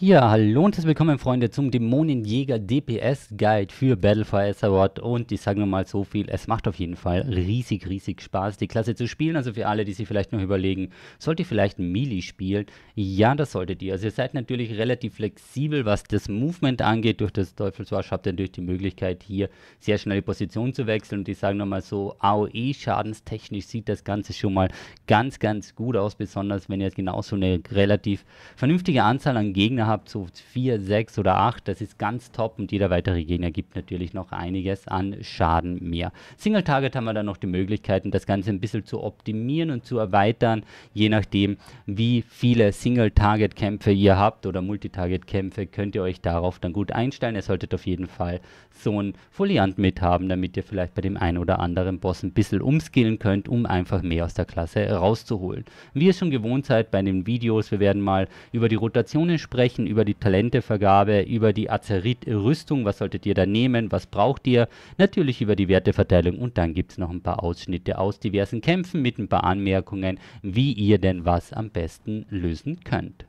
Ja, hallo und willkommen, Freunde, zum Dämonenjäger DPS Guide für Battle for Azeroth. Und ich sage nur mal so viel, es macht auf jeden Fall riesig, riesig Spaß, die Klasse zu spielen. Also für alle, die sich vielleicht noch überlegen, sollt ihr vielleicht Melee spielen? Ja, das solltet ihr. Also ihr seid natürlich relativ flexibel, was das Movement angeht. Durch das Teufelswasch habt ihr natürlich die Möglichkeit, hier sehr schnell die Position zu wechseln. Und ich sage nochmal so, AOE-schadenstechnisch sieht das Ganze schon mal ganz, ganz gut aus. Besonders wenn ihr genauso eine relativ vernünftige Anzahl an Gegnern habt, so 4, 6 oder 8, das ist ganz top und jeder weitere Gegner gibt natürlich noch einiges an Schaden mehr. Single Target haben wir dann noch die Möglichkeiten, das Ganze ein bisschen zu optimieren und zu erweitern, je nachdem, wie viele Single Target Kämpfe ihr habt oder Multi-Target Kämpfe, könnt ihr euch darauf dann gut einstellen. Ihr solltet auf jeden Fall so ein Foliant mithaben, damit ihr vielleicht bei dem einen oder anderen Boss ein bisschen umskillen könnt, um einfach mehr aus der Klasse rauszuholen. Wie ihr schon gewohnt seid bei den Videos, wir werden mal über die Rotationen sprechen, sprechen über die Talentevergabe, über die Azerit-Rüstung, was solltet ihr da nehmen, was braucht ihr, natürlich über die Werteverteilung und dann gibt es noch ein paar Ausschnitte aus diversen Kämpfen mit ein paar Anmerkungen, wie ihr denn was am besten lösen könnt.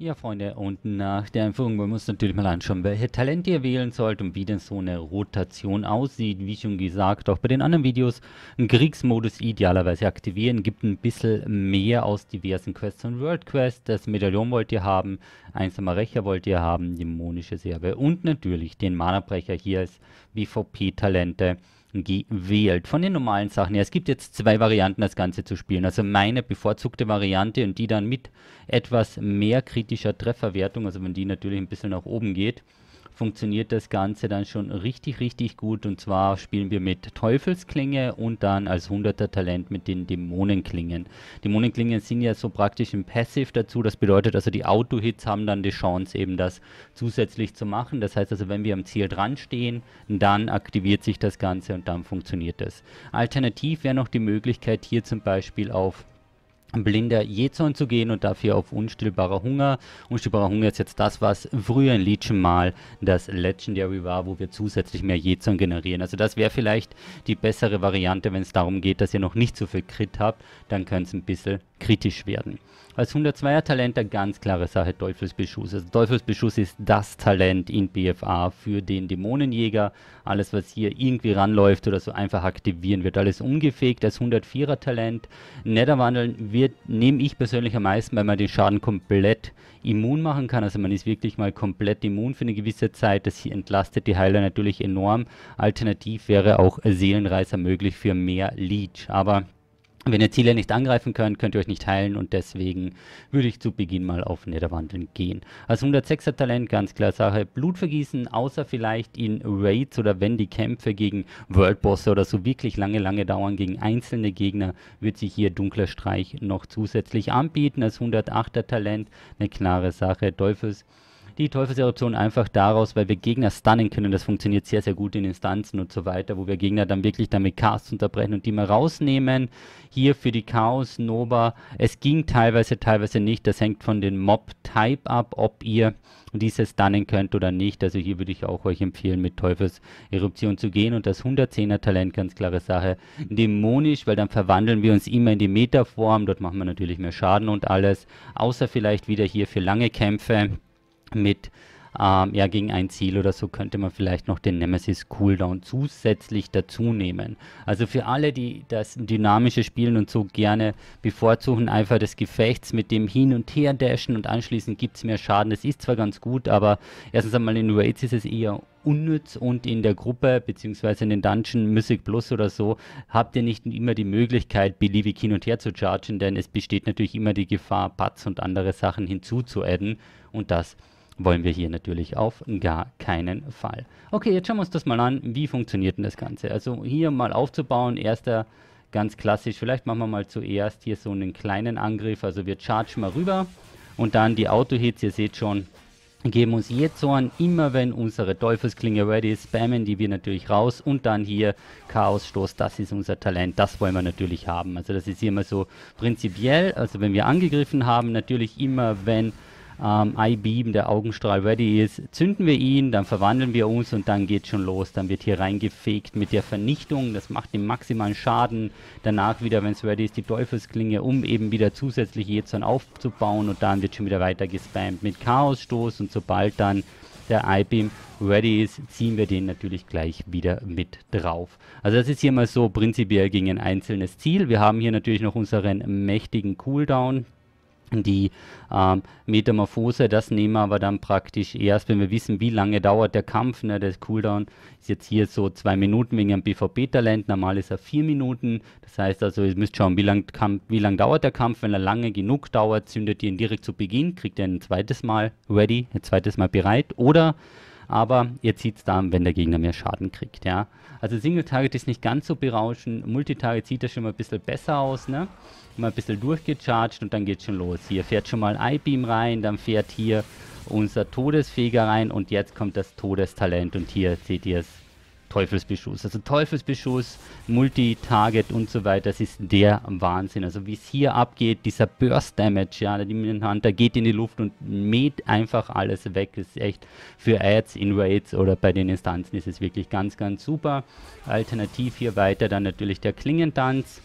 Ja, Freunde, und nach der Einführung wollen wir uns natürlich mal anschauen, welche Talente ihr wählen sollt und wie denn so eine Rotation aussieht. Wie schon gesagt, auch bei den anderen Videos, einen Kriegsmodus idealerweise aktivieren, gibt ein bisschen mehr aus diversen Quests und World Quests. Das Medaillon wollt ihr haben, einsamer Rächer wollt ihr haben, dämonische Serbe und natürlich den Mana-Brecher hier als WVP-Talente gewählt. Von den normalen Sachen her. Es gibt jetzt zwei Varianten, das Ganze zu spielen. Also meine bevorzugte Variante und die dann mit etwas mehr kritischer Trefferwertung, also wenn die natürlich ein bisschen nach oben geht, funktioniert das Ganze dann schon richtig, richtig gut. Und zwar spielen wir mit Teufelsklinge und dann als 100er Talent mit den Dämonenklingen. Dämonenklingen sind ja so praktisch im Passive dazu. Das bedeutet also, die Auto-Hits haben dann die Chance, eben das zusätzlich zu machen. Das heißt also, wenn wir am Ziel dran stehen, dann aktiviert sich das Ganze und dann funktioniert das. Alternativ wäre noch die Möglichkeit, hier zum Beispiel auf blinder Jezorn zu gehen und dafür auf unstillbarer Hunger. Unstillbarer Hunger ist jetzt das, was früher in Legion mal das Legendary war, wo wir zusätzlich mehr Jezorn generieren. Also das wäre vielleicht die bessere Variante, wenn es darum geht, dass ihr noch nicht so viel Crit habt, dann könnte es ein bisschen kritisch werden. Als 102er Talent eine ganz klare Sache Teufelsbeschuss. Also Teufelsbeschuss ist das Talent in BFA für den Dämonenjäger. Alles, was hier irgendwie ranläuft oder so einfach aktivieren, wird alles umgefegt. Als 104er Talent Netherwandeln wird, nehme ich persönlich am meisten, weil man den Schaden komplett immun machen kann. Also man ist wirklich mal komplett immun für eine gewisse Zeit. Das entlastet die Heiler natürlich enorm. Alternativ wäre auch Seelenreißer möglich für mehr Leech. Aber wenn ihr Ziele nicht angreifen könnt, könnt ihr euch nicht heilen und deswegen würde ich zu Beginn mal auf Netherwandeln gehen. Als 106er Talent, ganz klar Sache, Blutvergießen, außer vielleicht in Raids oder wenn die Kämpfe gegen Worldbosse oder so wirklich lange, lange dauern, gegen einzelne Gegner, wird sich hier Dunkler Streich noch zusätzlich anbieten. Als 108er Talent, eine klare Sache, Teufels die Teufelseruption einfach daraus, weil wir Gegner stunnen können. Das funktioniert sehr, sehr gut in Instanzen und so weiter, wo wir Gegner dann wirklich damit Casts unterbrechen und die mal rausnehmen. Hier für die Chaos Nova. Es ging teilweise, teilweise nicht. Das hängt von den Mob-Type ab, ob ihr diese stunnen könnt oder nicht. Also hier würde ich auch euch empfehlen, mit Teufelseruption zu gehen. Und das 110er Talent, ganz klare Sache, dämonisch, weil dann verwandeln wir uns immer in die Metaform. Dort machen wir natürlich mehr Schaden und alles. Außer vielleicht wieder hier für lange Kämpfe mit ähm, ja, gegen ein Ziel oder so könnte man vielleicht noch den Nemesis Cooldown zusätzlich dazu nehmen. Also für alle, die das dynamische Spielen und so gerne bevorzugen, einfach des Gefechts mit dem Hin- und Her dashen und anschließend gibt es mehr Schaden. Das ist zwar ganz gut, aber erstens einmal in Raids ist es eher unnütz und in der Gruppe beziehungsweise in den Dungeon Music Plus oder so habt ihr nicht immer die Möglichkeit, beliebig hin und her zu chargen, denn es besteht natürlich immer die Gefahr, Putz und andere Sachen hinzuzuadden und das wollen wir hier natürlich auf gar keinen Fall. Okay, jetzt schauen wir uns das mal an. Wie funktioniert denn das Ganze? Also hier mal aufzubauen, erster ganz klassisch, vielleicht machen wir mal zuerst hier so einen kleinen Angriff, also wir chargen mal rüber und dann die Auto-Hits, ihr seht schon, geben uns jetzt so an, immer wenn unsere Teufelsklinge ready ist, spammen die wir natürlich raus und dann hier Chaosstoß, das ist unser Talent, das wollen wir natürlich haben. Also das ist hier immer so prinzipiell, also wenn wir angegriffen haben, natürlich immer wenn ähm, I-Beam, der Augenstrahl ready ist, zünden wir ihn, dann verwandeln wir uns und dann geht schon los. Dann wird hier reingefegt mit der Vernichtung, das macht den maximalen Schaden. Danach wieder, wenn es ready ist, die Teufelsklinge, um eben wieder zusätzlich Jezorn aufzubauen und dann wird schon wieder weiter gespammt mit Chaosstoß und sobald dann der I-Beam ready ist, ziehen wir den natürlich gleich wieder mit drauf. Also das ist hier mal so prinzipiell gegen ein einzelnes Ziel. Wir haben hier natürlich noch unseren mächtigen Cooldown, die ähm, Metamorphose, das nehmen wir aber dann praktisch erst, wenn wir wissen, wie lange dauert der Kampf. Ne? Der Cooldown ist jetzt hier so zwei Minuten wegen einem BVB-Talent. Normal ist er vier Minuten. Das heißt also, ihr müsst schauen, wie lange lang dauert der Kampf. Wenn er lange genug dauert, zündet ihr ihn direkt zu Beginn, kriegt ihr ein zweites Mal ready, ein zweites Mal bereit. Oder aber ihr zieht es dann, wenn der Gegner mehr Schaden kriegt. Ja? Also Single Target ist nicht ganz so berauschend, Multitarget sieht das schon mal ein bisschen besser aus, ne? Mal ein bisschen durchgecharged und dann geht schon los. Hier fährt schon mal I-Beam rein, dann fährt hier unser Todesfeger rein und jetzt kommt das Todestalent und hier seht ihr es Teufelsbeschuss. Also Teufelsbeschuss, Multi-Target und so weiter, das ist der Wahnsinn. Also wie es hier abgeht, dieser Burst Damage, ja, der Demon Hunter geht in die Luft und mäht einfach alles weg. Das ist echt für Ads in Raids oder bei den Instanzen ist es wirklich ganz, ganz super. Alternativ hier weiter dann natürlich der Klingentanz.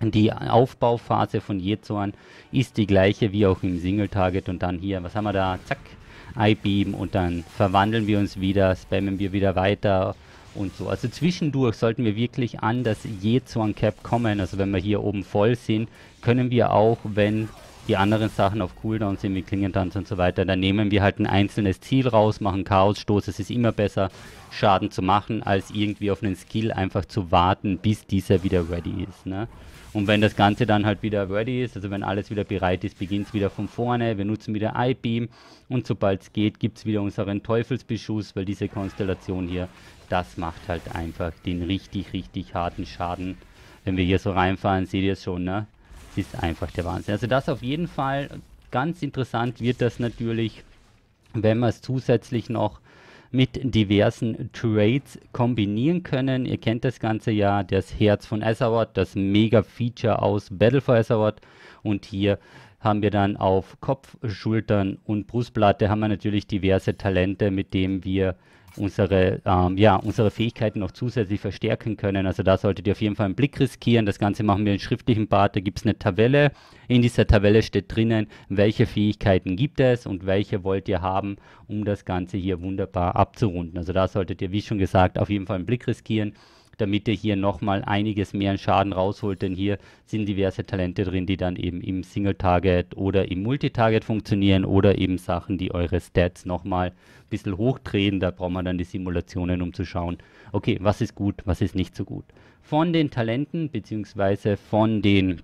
Die Aufbauphase von Jezorn ist die gleiche wie auch im Single-Target und dann hier, was haben wir da? Zack, I-Beam und dann verwandeln wir uns wieder, spammen wir wieder weiter und so. Also zwischendurch sollten wir wirklich an das Jezorn Cap kommen. Also wenn wir hier oben voll sind, können wir auch, wenn die anderen Sachen auf Cooldown sind, wie Klingentanz und so weiter, dann nehmen wir halt ein einzelnes Ziel raus, machen Chaosstoß. Es ist immer besser, Schaden zu machen, als irgendwie auf einen Skill einfach zu warten, bis dieser wieder ready ist. Ne? Und wenn das Ganze dann halt wieder ready ist, also wenn alles wieder bereit ist, beginnt es wieder von vorne. Wir nutzen wieder I-Beam und sobald es geht, gibt es wieder unseren Teufelsbeschuss, weil diese Konstellation hier das macht halt einfach den richtig, richtig harten Schaden. Wenn wir hier so reinfahren, seht ihr es schon, ne? Ist einfach der Wahnsinn. Also das auf jeden Fall, ganz interessant wird das natürlich, wenn wir es zusätzlich noch mit diversen Trades kombinieren können. Ihr kennt das Ganze ja, das Herz von Azeroth, das Mega-Feature aus Battle for Azeroth. Und hier haben wir dann auf Kopf, Schultern und Brustplatte haben wir natürlich diverse Talente, mit denen wir unsere, ähm, ja, unsere Fähigkeiten noch zusätzlich verstärken können. Also da solltet ihr auf jeden Fall einen Blick riskieren. Das Ganze machen wir in schriftlichen Part. Da gibt es eine Tabelle. In dieser Tabelle steht drinnen, welche Fähigkeiten gibt es und welche wollt ihr haben, um das Ganze hier wunderbar abzurunden. Also da solltet ihr, wie schon gesagt, auf jeden Fall einen Blick riskieren damit ihr hier nochmal einiges mehr an Schaden rausholt, denn hier sind diverse Talente drin, die dann eben im Single-Target oder im Multitarget funktionieren oder eben Sachen, die eure Stats nochmal ein bisschen hochdrehen. Da braucht man dann die Simulationen, um zu schauen, okay, was ist gut, was ist nicht so gut. Von den Talenten bzw. von den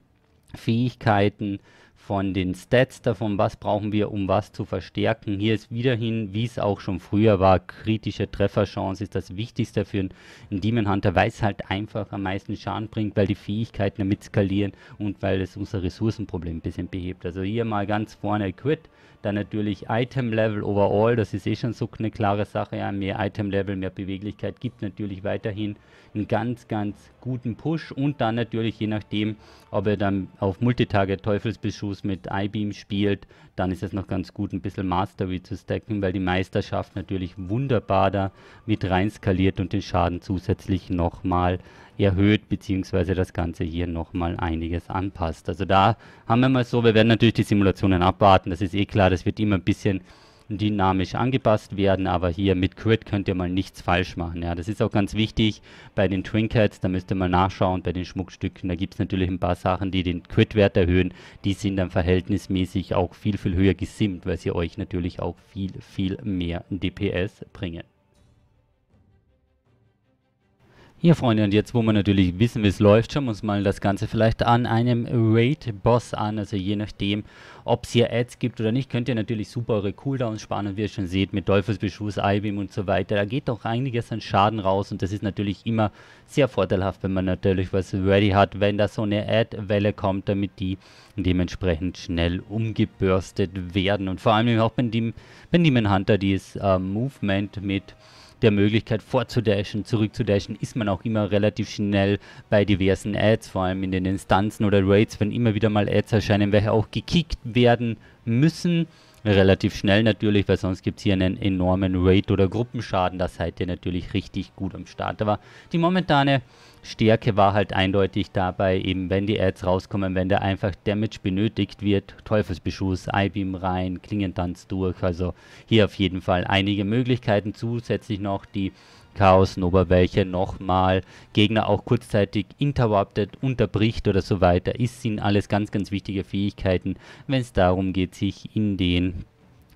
Fähigkeiten von den Stats davon, was brauchen wir, um was zu verstärken. Hier ist wiederhin, wie es auch schon früher war, kritische Trefferchance ist das Wichtigste für einen Demon Hunter, weil es halt einfach am meisten Schaden bringt, weil die Fähigkeiten damit skalieren und weil es unser Ressourcenproblem ein bisschen behebt. Also hier mal ganz vorne Crit, dann natürlich Item Level overall, das ist eh schon so eine klare Sache, ja, mehr Item Level, mehr Beweglichkeit gibt natürlich weiterhin einen ganz, ganz guten Push und dann natürlich je nachdem, ob er dann auf Multitarget Teufelsbeschuss mit I-Beam spielt, dann ist es noch ganz gut, ein bisschen Mastery zu stacken, weil die Meisterschaft natürlich wunderbar da mit rein skaliert und den Schaden zusätzlich nochmal erhöht, beziehungsweise das Ganze hier nochmal einiges anpasst. Also da haben wir mal so, wir werden natürlich die Simulationen abwarten, das ist eh klar, das wird immer ein bisschen dynamisch angepasst werden, aber hier mit Crit könnt ihr mal nichts falsch machen. Ja, das ist auch ganz wichtig bei den Trinkets, da müsst ihr mal nachschauen, bei den Schmuckstücken, da gibt es natürlich ein paar Sachen, die den Crit-Wert erhöhen, die sind dann verhältnismäßig auch viel, viel höher gesimmt, weil sie euch natürlich auch viel, viel mehr DPS bringen. Ja, Freunde, und jetzt, wo wir natürlich wissen, wie es läuft, schauen wir uns mal das Ganze vielleicht an einem Raid-Boss an. Also je nachdem, ob es hier Ads gibt oder nicht, könnt ihr natürlich super eure Cooldowns sparen. Und wie ihr schon seht, mit Teufelsbeschuss, Eyebeam und so weiter, da geht auch einiges an Schaden raus. Und das ist natürlich immer sehr vorteilhaft, wenn man natürlich was ready hat, wenn da so eine Ad-Welle kommt, damit die dementsprechend schnell umgebürstet werden. Und vor allem auch dem Hunter, dieses äh, Movement mit der Möglichkeit vorzudashen, zurückzudashen, ist man auch immer relativ schnell bei diversen Ads, vor allem in den Instanzen oder Raids, wenn immer wieder mal Ads erscheinen, welche auch gekickt werden müssen. Relativ schnell natürlich, weil sonst gibt es hier einen enormen Raid- oder Gruppenschaden. Da seid ihr natürlich richtig gut am Start. Aber die momentane Stärke war halt eindeutig dabei, eben wenn die Ads rauskommen, wenn da einfach Damage benötigt wird, Teufelsbeschuss, I-Beam rein, Klingentanz durch, also hier auf jeden Fall einige Möglichkeiten, zusätzlich noch die Chaos Nova, welche nochmal. Gegner auch kurzzeitig interruptet, unterbricht oder so weiter, ist, sind alles ganz, ganz wichtige Fähigkeiten, wenn es darum geht, sich in den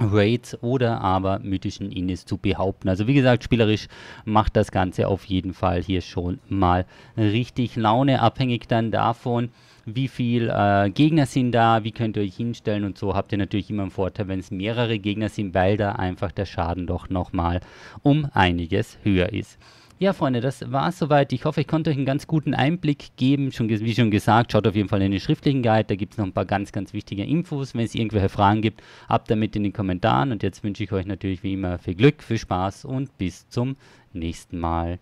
Raids oder aber mythischen Innis zu behaupten. Also wie gesagt, spielerisch macht das Ganze auf jeden Fall hier schon mal richtig Laune, abhängig dann davon, wie viel äh, Gegner sind da, wie könnt ihr euch hinstellen und so habt ihr natürlich immer einen Vorteil, wenn es mehrere Gegner sind, weil da einfach der Schaden doch nochmal um einiges höher ist. Ja, Freunde, das war es soweit. Ich hoffe, ich konnte euch einen ganz guten Einblick geben. Schon, wie schon gesagt, schaut auf jeden Fall in den schriftlichen Guide. Da gibt es noch ein paar ganz, ganz wichtige Infos. Wenn es irgendwelche Fragen gibt, ab damit in den Kommentaren. Und jetzt wünsche ich euch natürlich wie immer viel Glück, viel Spaß und bis zum nächsten Mal.